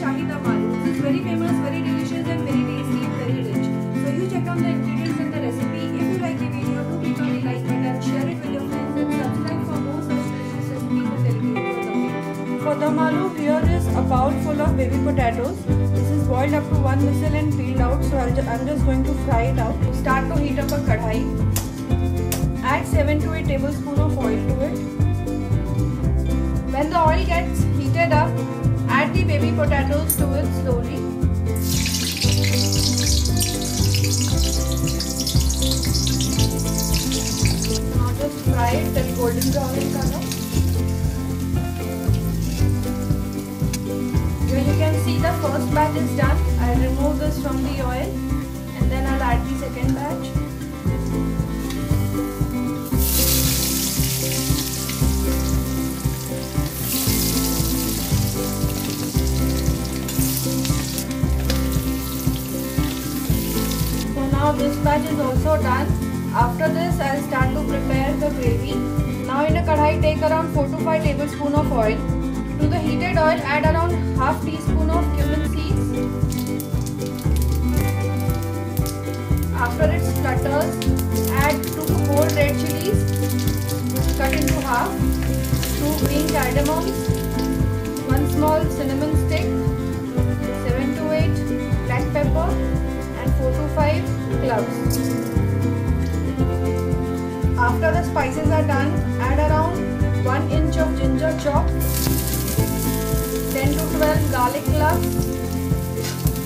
Shahi Dum Aloo. It's very famous, very delicious and very tasty and very rich. So you check out the ingredients and the recipe. If you like the video, do click on the like button, share it with your friends and subscribe for more such delicious recipes and delicate recipes. For the malu, here is a bowl full of baby potatoes. This is boiled up to one whistle and peeled out. So I'm just going to fry it out. Start to heat up a kadhai. Add 7 to 8 tablespoon of oil to it. When the oil gets heated up, potatoes to it slowly. Now just fry it till golden brown in color. Here you can see the first batch is done. I'll remove this from the oil and then I'll add the second batch. Now this batch is also done. After this I'll start to prepare the gravy. Now in a kadhai take around 4 to 5 tablespoon of oil. To the heated oil add around half teaspoon of cumin seeds. After it splutters, add 2 whole red chilies cut into half, 2 green cardamoms cloves. After the spices are done, add around 1 inch of ginger chopped, 10 to 12 garlic cloves.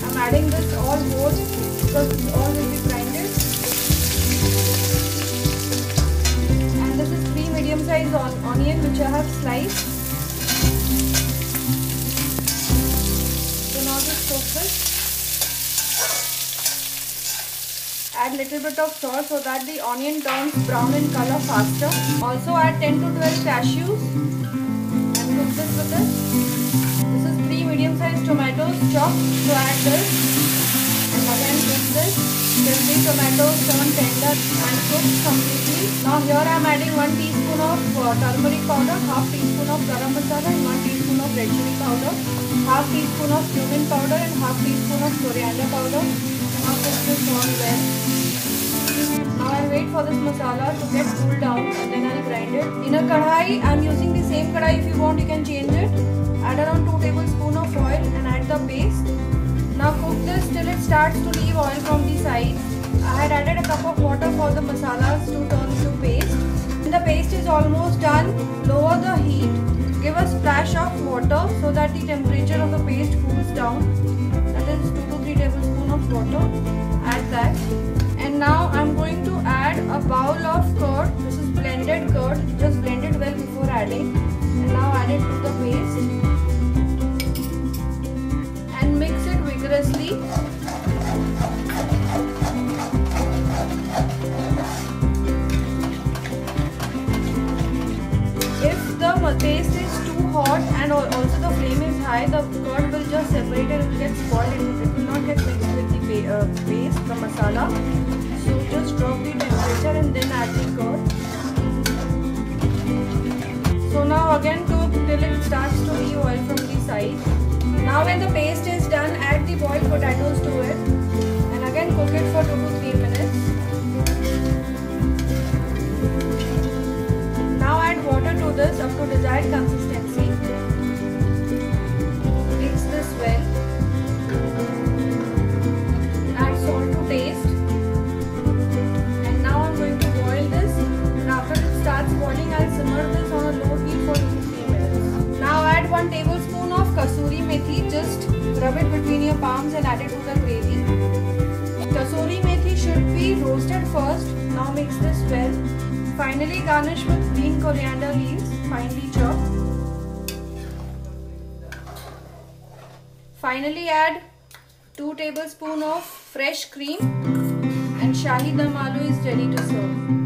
I'm adding this all whole because all will be grinded. And this is 3 medium sized on onion which I have sliced. So now just cook this. add little bit of salt so that the onion turns brown in color faster. Also add 10 to 12 cashews and cook this with it. This is 3 medium sized tomatoes chopped so add this and again cook this till the tomatoes turn tender and cook completely. Now here I am adding 1 teaspoon of uh, turmeric powder, half teaspoon of garam masala and 1 teaspoon of red chili powder, half teaspoon of cumin powder and half teaspoon of coriander powder this well. Now I'll wait for this masala to get cooled down and then I'll grind it. In a kadhai, I'm using the same kadhai. If you want, you can change it. Add around 2 tablespoons of oil and add the paste. Now cook this till it starts to leave oil from the sides. I had added a cup of water for the masalas to turn to paste. When the paste is almost done, lower the heat. Give a splash of water so that the temperature of the paste cools down. 2 to 3 tablespoon of water. Add that. And now I'm going to add a bowl of curd. This is blended curd. Just blend it well before adding. And now add it to the paste. And mix it vigorously. If the paste is hot and also the flame is high, the curd will just separate and it will get spoiled and it will not get mixed with the uh, paste, the masala. So just drop the temperature and then add the curd. So now again cook till it starts to re-oil from the side. Now when the paste is done, add the boiled potatoes to it and again cook it for 2 to 3 minutes. Now add water to this up to desired consistency. 1 tablespoon of kasuri methi. Just rub it between your palms and add it to the gravy. Kasuri methi should be roasted first. Now mix this well. Finally garnish with green coriander leaves, finely chopped. Finally add 2 tablespoon of fresh cream and Shahi Dum is ready to serve.